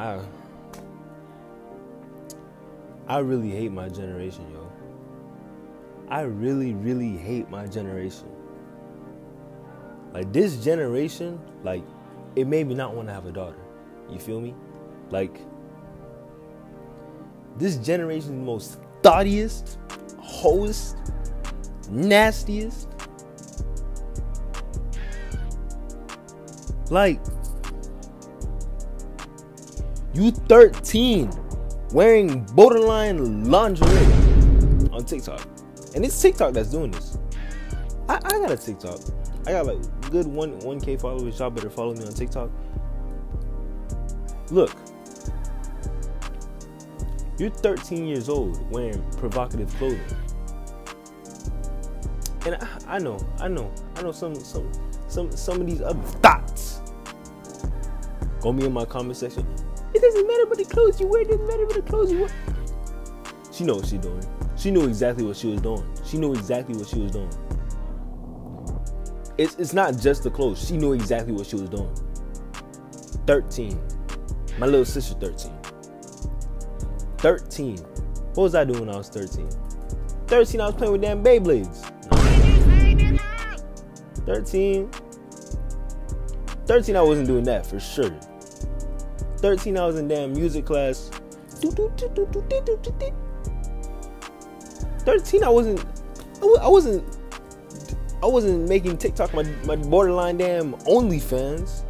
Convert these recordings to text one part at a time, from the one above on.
I I really hate my generation, yo. I really, really hate my generation. Like this generation, like it made me not want to have a daughter. You feel me? Like this generation is the most thottiest, hoest, nastiest. Like you 13 wearing borderline lingerie on TikTok. And it's TikTok that's doing this. I, I got a TikTok. I got like good one 1k followers. Y'all better follow me on TikTok. Look, you're 13 years old wearing provocative clothing. And I, I know, I know, I know some some some some of these other thots gonna be in my comment section. It doesn't matter what the clothes you wear, it doesn't matter what the clothes you wear. She knows what she's doing. She knew exactly what she was doing. She knew exactly what she was doing. It's, it's not just the clothes. She knew exactly what she was doing. 13. My little sister 13. 13. What was I doing when I was 13? 13, I was playing with damn Beyblades. 13. 13, I wasn't doing that for sure. 13, I was in damn music class. 13, I wasn't. I wasn't. I wasn't making TikTok my, my borderline damn OnlyFans.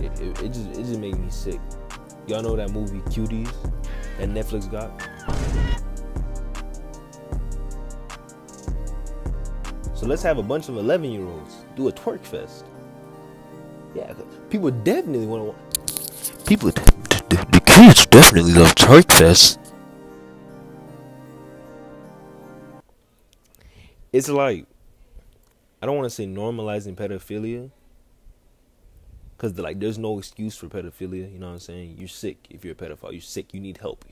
It, it, it just it just made me sick. Y'all know that movie Cuties that Netflix got? So let's have a bunch of 11 year olds do a twerk fest. Yeah, people definitely want to. People, the, the, the kids definitely love twerk fest. It's like, I don't want to say normalizing pedophilia. Cause like, there's no excuse for pedophilia. You know what I'm saying? You're sick if you're a pedophile. You're sick. You need help.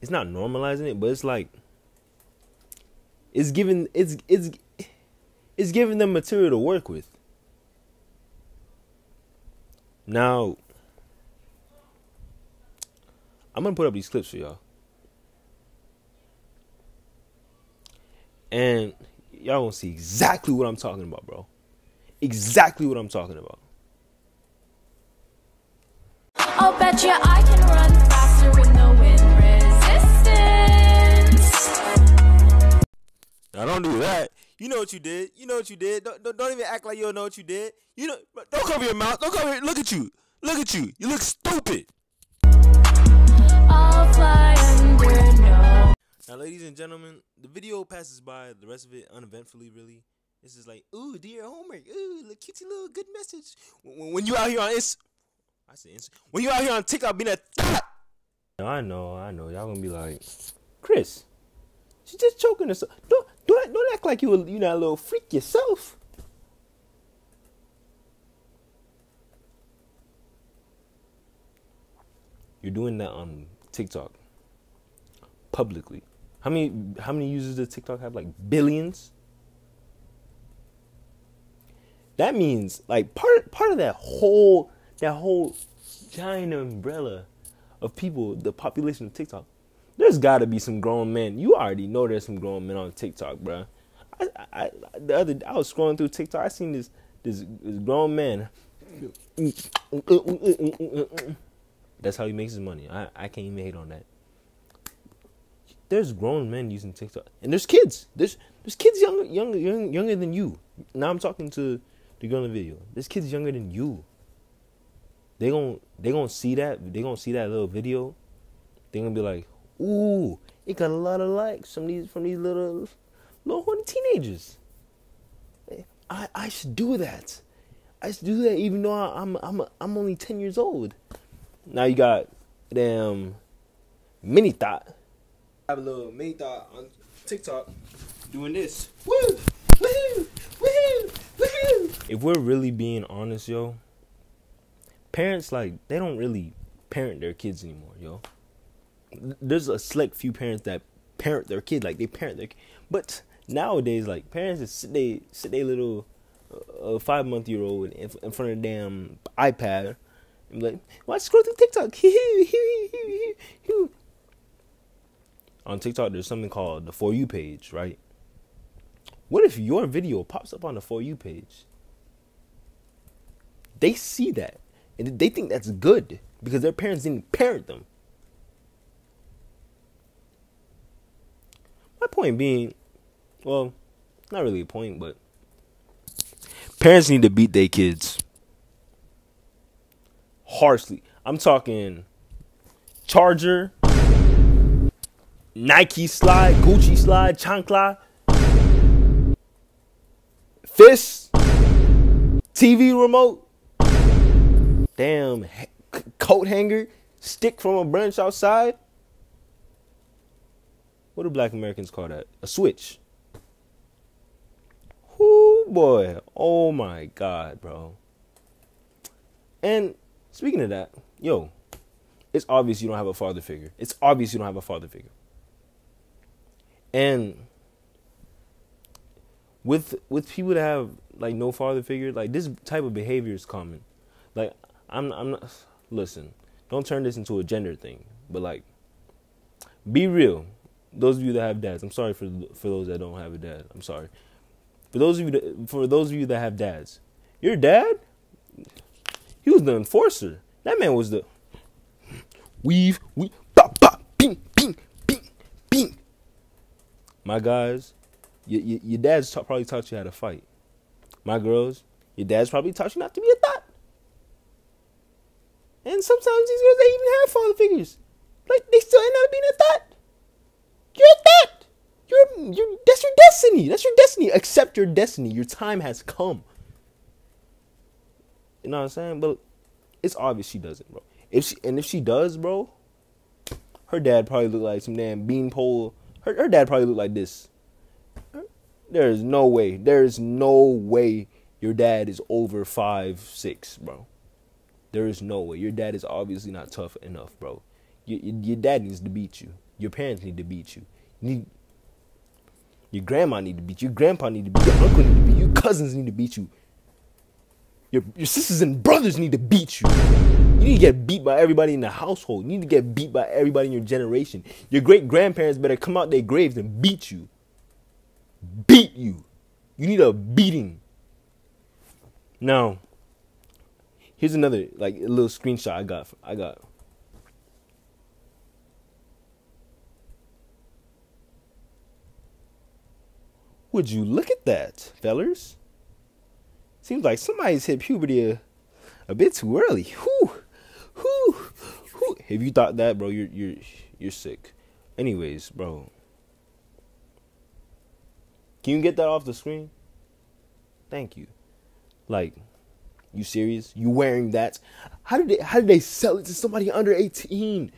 It's not normalizing it, but it's like it's giving it's it's it's giving them material to work with. Now, I'm gonna put up these clips for y'all, and y'all gonna see exactly what I'm talking about, bro. Exactly what I'm talking about. I'll bet you I can run faster with no wind Now don't do that. You know what you did. You know what you did. Don't, don't, don't even act like you don't know what you did. You know. Don't cover your mouth. Don't cover. Look at you. Look at you. You look stupid. Now, ladies and gentlemen, the video passes by. The rest of it uneventfully, really. This is like, ooh, dear your homework. Ooh, look, cutesy little good message. When, when you out here on Inst, I say Inst, when you out here on TikTok being a thot. I know, I know. Y'all gonna be like, Chris, she's just choking herself. Don't, don't, act like you you know a little freak yourself. You're doing that on TikTok publicly. How many how many users does TikTok have? Like billions. That means like part part of that whole that whole giant umbrella of people, the population of TikTok. There's got to be some grown men. You already know there's some grown men on TikTok, bro. I, I, the other I was scrolling through TikTok. I seen this this, this grown man. That's how he makes his money. I, I can't even hate on that. There's grown men using TikTok, and there's kids. There's there's kids younger younger younger, than you. Now I'm talking to the girl in the video. There's kids younger than you. They gon' they gonna see that. They gonna see that little video. They gonna be like, "Ooh, it got a lot of likes from these from these little little horny teenagers." I I should do that. I should do that, even though I'm I'm I'm only ten years old. Now you got damn mini thot. I have a little mini thot on TikTok doing this. Woo! Woohoo! Woohoo! Woohoo! If we're really being honest, yo, parents like they don't really parent their kids anymore, yo. There's a select few parents that parent their kid like they parent their but nowadays, like parents just sit they sit their little uh, five month year old in, in front of the damn iPad and be like, "Why scroll through TikTok?" On TikTok, there's something called the For You page, right? What if your video pops up on the For You page? They see that and they think that's good because their parents didn't parent them. Point being, well, not really a point, but parents need to beat their kids harshly. I'm talking Charger, Nike slide, Gucci slide, chancla, fist, TV remote, damn coat hanger, stick from a branch outside. What do black Americans call that? A switch. Whoo boy. Oh my god, bro. And speaking of that, yo, it's obvious you don't have a father figure. It's obvious you don't have a father figure. And with with people that have like no father figure, like this type of behavior is common. Like I'm I'm not listen, don't turn this into a gender thing, but like be real. Those of you that have dads, I'm sorry for for those that don't have a dad. I'm sorry. For those of you that, for those of you that have dads, your dad, he was the enforcer. That man was the weave, we pop, pop, bing, bing, bing, bing. My guys, your, your, your dad's ta- probably taught you how to fight. My girls, your dad's probably taught you not to be a thot. And sometimes these girls they even have father figures. Like they still end up being a thot. You're that's your destiny. That's your destiny. Accept your destiny. Your time has come. You know what I'm saying? But it's obvious she doesn't, bro. If she and if she does, bro, her dad probably look like some damn beanpole. Her her dad probably look like this. There is no way. There is no way your dad is over five six, bro. There is no way. Your dad is obviously not tough enough, bro. Your, your dad needs to beat you. Your parents need to beat you. you need, your grandma need to beat you. Your grandpa need to beat you. Your uncle need to beat you. Your cousins need to beat you. Your, your sisters and brothers need to beat you. You need to get beat by everybody in the household. You need to get beat by everybody in your generation. Your great grandparents better come out their graves and beat you. Beat you. You need a beating. Now, here's another like a little screenshot I got. I got. Would you look at that, fellers? Seems like somebody's hit puberty a, a bit too early. Whew, whew, whew. If you thought that, bro, you're you're you're sick. Anyways, bro, can you get that off the screen? Thank you. Like, you serious? You wearing that? How did they how did they sell it to somebody under 18?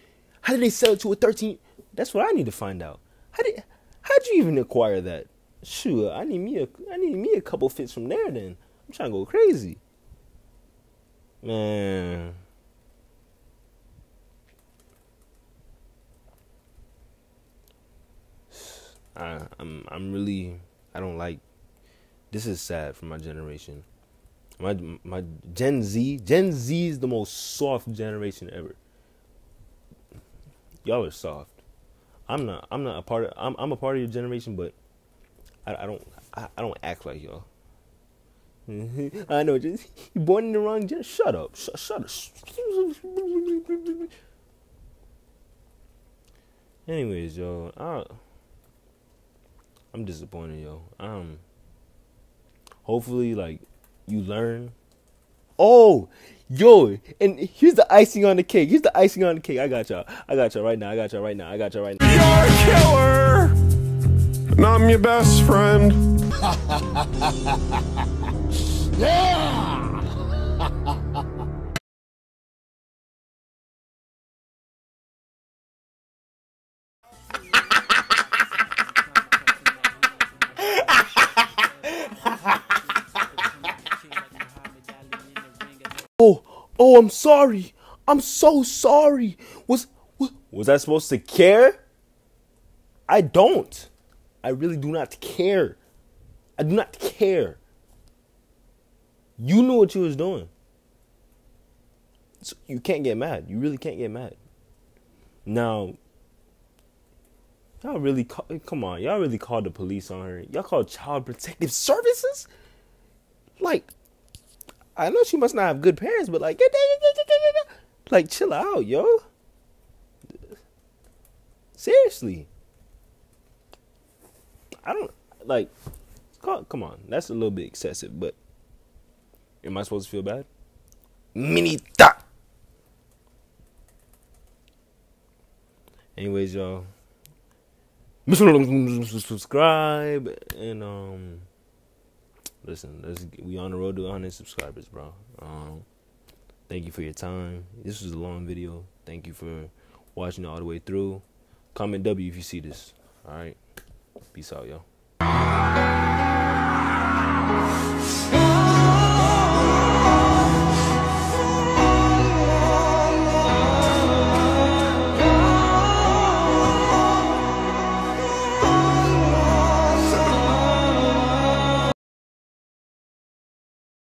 How did they sell it to a 13? That's what I need to find out. How did how'd you even acquire that? Sure, I need me a I need me a couple fits from there then. I'm trying to go crazy. Man. I, I'm I'm really I don't like this is sad for my generation. My my Gen Z, Gen Z is the most soft generation ever. Y'all are soft. I'm not. I'm not a part of. I'm. I'm a part of your generation, but I, I don't. I, I don't act like y'all. I know. Just born in the wrong gen. Shut up. Shut. Shut up. Anyways, yo, I, I'm disappointed, yo. Um, hopefully, like you learn. Oh, yo, and here's the icing on the cake. Here's the icing on the cake. I got y'all. I got y'all right now. I got y'all right now. I got y'all right now. You're a killer, and I'm your best friend. Yeah! Oh, oh, I'm sorry. I'm so sorry. Was was I supposed to care? I don't. I really do not care. I do not care. You knew what you was doing. So you can't get mad. You really can't get mad. Now, y'all really call, come on. Y'all really called the police on her. Y'all called Child Protective Services. Like, I know she must not have good parents, but like, like chill out, yo. Seriously. I don't like. Come on, that's a little bit excessive, but am I supposed to feel bad? Minita. Anyways, y'all. Subscribe and um listen, let's we on the road to 100 subscribers, bro. Um thank you for your time. This was a long video. Thank you for watching all the way through. Comment W if you see this. All right. Peace out, yo.